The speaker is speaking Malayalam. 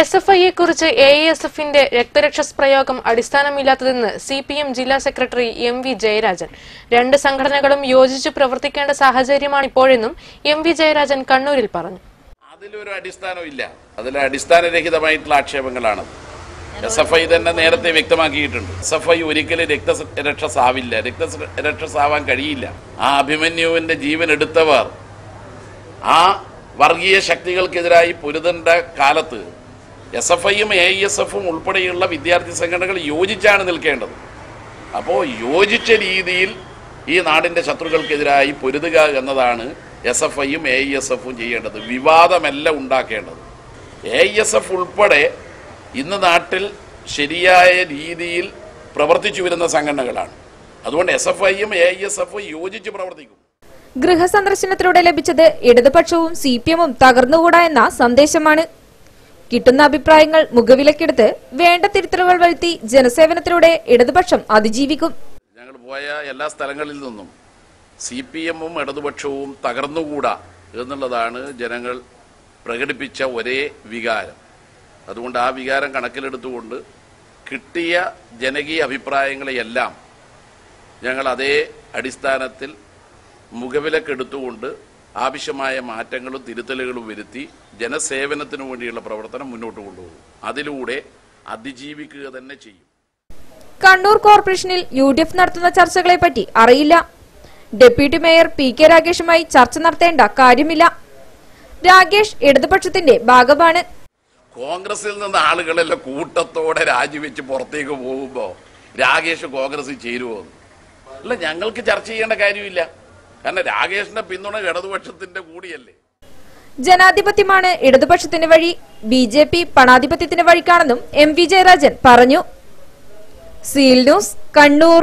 എസ് എഫ് ഐയെ കുറിച്ച് എ എസ് എഫിന്റെ രക്തരക്ഷസ് പ്രയോഗം അടിസ്ഥാനമില്ലാത്തതെന്ന് സി പി എം ജില്ലാ സെക്രട്ടറി എം വി ജയരാജൻ. രണ്ട് സംഘടനകളും യോജിച്ച് പ്രവർത്തിക്കേണ്ട സാഹചര്യമാണ് ഇപ്പോഴെന്നും എം വി ജയരാജൻ കണ്ണൂരിൽ പറഞ്ഞു. അതിലൊരു അടിസ്ഥാനം ഇല്ല. അതിൽ അടിസ്ഥാനരഹിതമായിട്ടുള്ള ആക്ഷേപങ്ങളാണ് എസ് എഫ് ഐ തന്നെ നേരത്തെ വ്യക്തമാക്കിയിട്ടുണ്ട്. എസ് എഫ് ഐ ഒരിക്കലും രക്തരക്ഷസാവില്ല. രക്തരക്ഷസാവാൻ കഴിയില്ല. ആ അഭിമന്യുവിന്റെ ജീവൻ എടുത്തവർ ആ വർഗീയ ശക്തികൾക്കെതിരായി പൊരുതേണ്ട കാലത്ത് എസ് എഫ് ഐയും എ എസ് എഫും ഉൾപ്പെടെയുള്ള വിദ്യാർത്ഥി സംഘടനകൾ യോജിച്ചാണ് നിൽക്കേണ്ടത്. അപ്പോൾ യോജിച്ച രീതിയിൽ ഈ നാടിന്റെ ശത്രുക്കൾക്കെതിരായി പൊരുതുക എന്നതാണ് എസ് എഫ് ഐയും എ എസ് എഫും ചെയ്യേണ്ടത്. വിവാദമല്ല ഉണ്ടാക്കേണ്ടത്. എ എസ് എഫ് ഉൾപ്പെടെ ഇന്ന് നാട്ടിൽ ശരിയായ രീതിയിൽ പ്രവർത്തിച്ചു വരുന്ന സംഘടനകളാണ്. അതുകൊണ്ട് എസ് എഫ് ഐയും എ എസ് എഫും യോജിച്ച് പ്രവർത്തിക്കും. ഗൃഹസന്ദർശനത്തിലൂടെ ലഭിച്ചത് ഇടതുപക്ഷവും സി പി എമ്മും തകർന്നുകൂടാ എന്ന സന്ദേശമാണ് കിട്ടുന്ന അഭിപ്രായങ്ങൾ മുഖവിലക്കെടുത്ത് വേണ്ട തിരുത്തലുകൾ വരുത്തി ജനസേവനത്തിലൂടെ ഇടതുപക്ഷം അതിജീവിക്കും. ഞങ്ങൾ പോയ എല്ലാ സ്ഥലങ്ങളിൽ നിന്നും സി പി എമ്മും ഇടതുപക്ഷവും തകർന്നുകൂടാ എന്നുള്ളതാണ് ജനങ്ങൾ പ്രകടിപ്പിച്ച ഒരേ വികാരം. അതുകൊണ്ട് ആ വികാരം കണക്കിലെടുത്തുകൊണ്ട് കിട്ടിയ ജനകീയ അഭിപ്രായങ്ങളെയെല്ലാം ഞങ്ങൾ അതേ അടിസ്ഥാനത്തിൽ മുഖവിലക്കെടുത്തുകൊണ്ട് ആവശ്യമായ മാറ്റങ്ങളും തിരുത്തലുകളും വരുത്തി ജനസേവനത്തിനു വേണ്ടിയുള്ള പ്രവർത്തനം മുന്നോട്ട് കൊണ്ടുപോകും. അതിലൂടെ അതിജീവിക്കുക തന്നെ ചെയ്യും. കണ്ണൂർ കോർപ്പറേഷനിൽ യു ഡി എഫ് നടത്തുന്ന ചർച്ചകളെപ്പറ്റി അറിയില്ല. ഡെപ്യൂട്ടി മേയർ പി കെ രാഗേഷുമായി ചർച്ച നടത്തേണ്ട കാര്യമില്ല. രാഗേഷ് ഇടതുപക്ഷത്തിന്റെ ഭാഗമാണ്. കോൺഗ്രസിൽ നിന്ന് ആളുകളെല്ലാം കൂട്ടത്തോടെ രാജിവെച്ച് പുറത്തേക്ക് പോകുമ്പോൾ രാകേഷ് കോൺഗ്രസിൽ ചേരുമോ അല്ല ഞങ്ങൾക്ക് ചർച്ച ചെയ്യേണ്ട കാര്യമില്ല. കാരണം രാകേഷിന്റെ പിന്തുണ ഇടതുപക്ഷത്തിന്റെ കൂടിയല്ലേ. ജനാധിപത്യമാണ് ഇടതുപക്ഷത്തിന് വഴി ബി ജെ പി പണാധിപത്യത്തിന് വഴിക്കാണെന്നും എം വി ജയരാജൻ പറഞ്ഞു. Seal News Kannur.